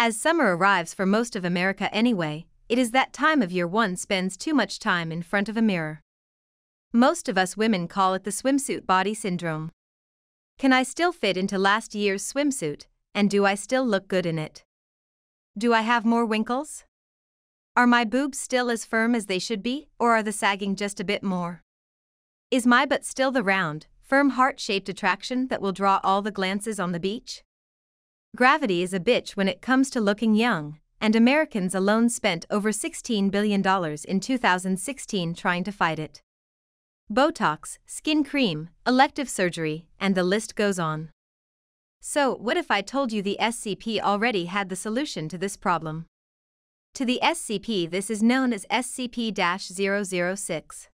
As summer arrives for most of America anyway, it is that time of year one spends too much time in front of a mirror. Most of us women call it the swimsuit body syndrome. Can I still fit into last year's swimsuit, and do I still look good in it? Do I have more winkles? Are my boobs still as firm as they should be, or are the sagging just a bit more? Is my butt still the round, firm heart shaped attraction that will draw all the glances on the beach? Gravity is a bitch when it comes to looking young, and Americans alone spent over $16 billion in 2016 trying to fight it. Botox, skin cream, elective surgery, and the list goes on. So, what if I told you the SCP already had the solution to this problem? To the SCP, this is known as SCP 006.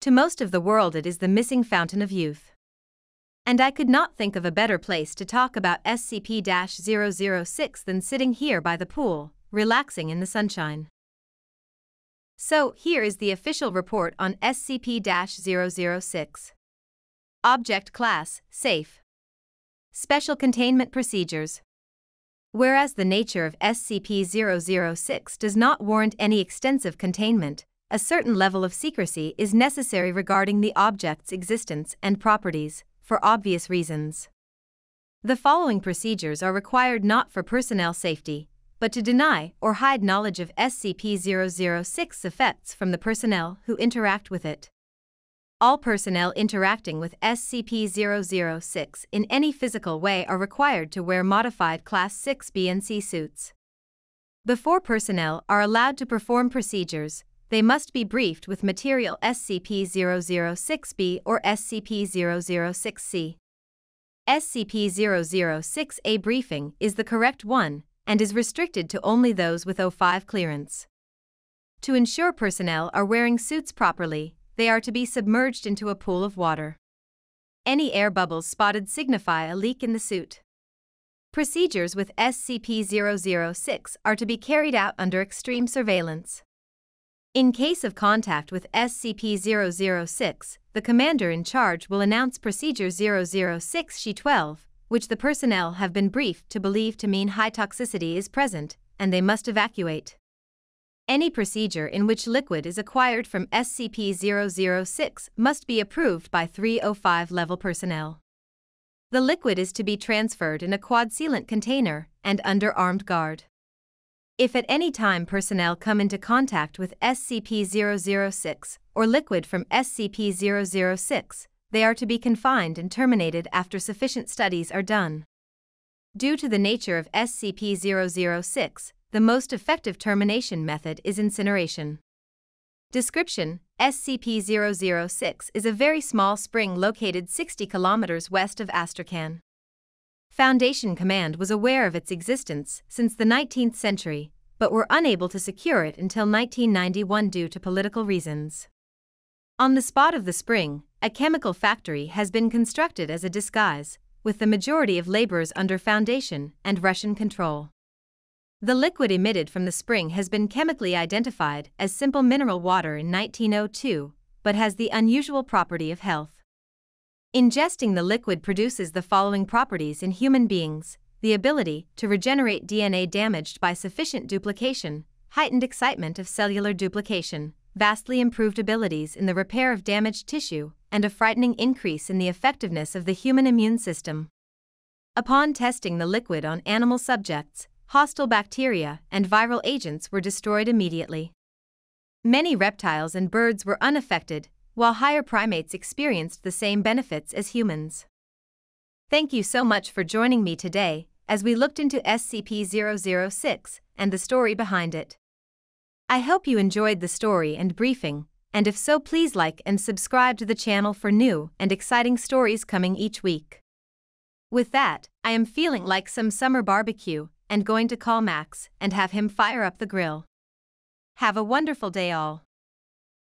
To most of the world, it is the missing fountain of youth. And I could not think of a better place to talk about SCP 006 than sitting here by the pool, relaxing in the sunshine. So, here is the official report on SCP 006. Object Class Safe. Special Containment Procedures. Whereas the nature of SCP 006 does not warrant any extensive containment, a certain level of secrecy is necessary regarding the object's existence and properties, for obvious reasons. The following procedures are required not for personnel safety, but to deny or hide knowledge of SCP 006 effects from the personnel who interact with it. All personnel interacting with SCP 006 in any physical way are required to wear modified Class 6 B and C suits. Before personnel are allowed to perform procedures, they must be briefed with material SCP 006B or SCP 006C. SCP 006A briefing is the correct one and is restricted to only those with O5 clearance. To ensure personnel are wearing suits properly, they are to be submerged into a pool of water. Any air bubbles spotted signify a leak in the suit. Procedures with SCP 006 are to be carried out under extreme surveillance. In case of contact with SCP 006, the commander in charge will announce Procedure 006 She 12, which the personnel have been briefed to believe to mean high toxicity is present, and they must evacuate. Any procedure in which liquid is acquired from SCP 006 must be approved by 305 level personnel. The liquid is to be transferred in a quad sealant container and under armed guard. If at any time personnel come into contact with SCP 006 or liquid from SCP 006, they are to be confined and terminated after sufficient studies are done. Due to the nature of SCP 006, the most effective termination method is incineration. Description SCP 006 is a very small spring located 60 kilometers west of Astrakhan. Foundation Command was aware of its existence since the 19th century, but were unable to secure it until 1991 due to political reasons. On the spot of the spring, a chemical factory has been constructed as a disguise, with the majority of laborers under Foundation and Russian control. The liquid emitted from the spring has been chemically identified as simple mineral water in 1902, but has the unusual property of health. Ingesting the liquid produces the following properties in human beings the ability to regenerate DNA damaged by sufficient duplication, heightened excitement of cellular duplication, vastly improved abilities in the repair of damaged tissue, and a frightening increase in the effectiveness of the human immune system. Upon testing the liquid on animal subjects, hostile bacteria and viral agents were destroyed immediately. Many reptiles and birds were unaffected, while higher primates experienced the same benefits as humans. Thank you so much for joining me today as we looked into SCP 006 and the story behind it. I hope you enjoyed the story and briefing, and if so, please like and subscribe to the channel for new and exciting stories coming each week. With that, I am feeling like some summer barbecue and going to call Max and have him fire up the grill. Have a wonderful day, all.